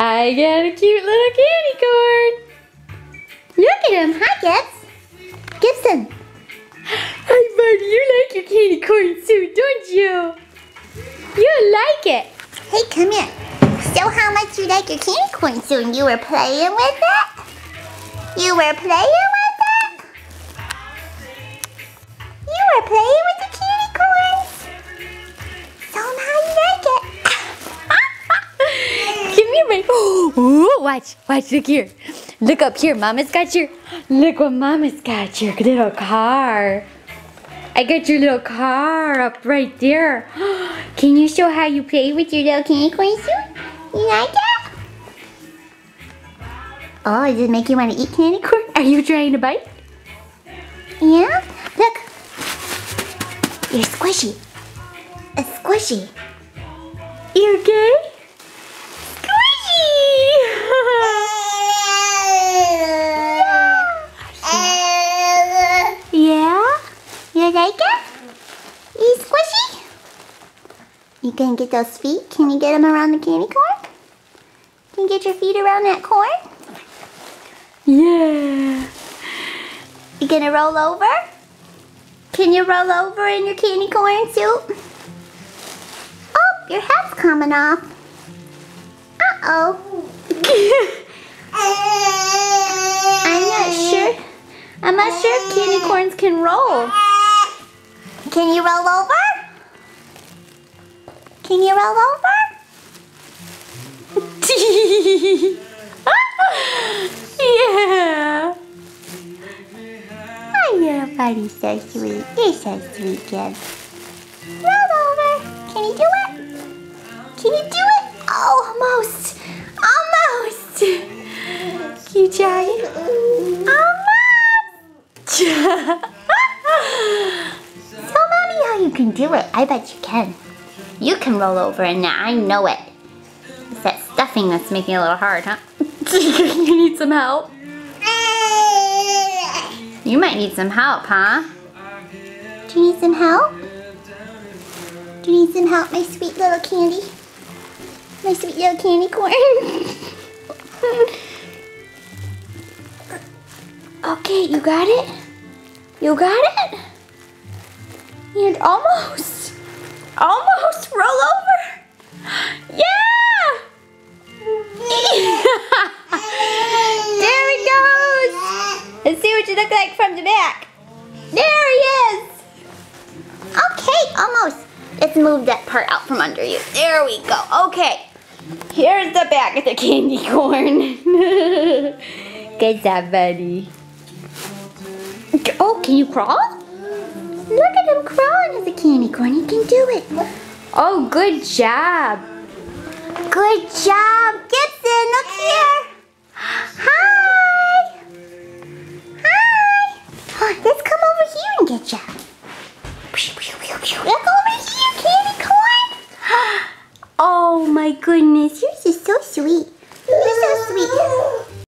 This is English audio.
I got a cute little candy corn. Look at him. Hi, Gibbs. Gibson. Hi, buddy. You like your candy corn too, don't you? You like it. Hey, come here. So how much you like your candy corn soon? You were playing with it? You were playing with it? You were playing Ooh, watch, watch, look here. Look up here. Mama's got your, look what Mama's got your little car. I got your little car up right there. Can you show how you play with your little candy corn soon? You like it? Oh, does it make you want to eat candy corn? Are you trying to bite? Yeah? Look. You're squishy. It's squishy. You're gay? You like it? You squishy? You can get those feet? Can you get them around the candy corn? Can you get your feet around that corn? Yeah. You gonna roll over? Can you roll over in your candy corn soup? Oh, your hat's coming off. Uh-oh. I'm not sure. I'm not sure if candy corns can roll. Can you roll over? Can you roll over? yeah. Oh, your buddy's so sweet. You're so sweet, kid. Roll over. Can you do it? Can you do it? Almost. Almost. Can you try? Almost. You can do it. I bet you can. You can roll over that. I know it. It's that stuffing that's making it a little hard, huh? you need some help? You might need some help, huh? Do you need some help? Do you need some help, my sweet little candy? My sweet little candy corn. okay, you got it? You got it? And almost. Almost. Roll over. Yeah! there he goes! Let's see what you look like from the back. There he is! Okay, almost. Let's move that part out from under you. There we go. Okay. Here's the back of the candy corn. Good job, buddy. Oh, can you crawl? Look crawling as a candy corn. You can do it. Oh, good job. Good job, Gibson. Look here. Hi. Hi. Oh, let's come over here and get you. Look over here, candy corn. Oh my goodness, Yours is so sweet.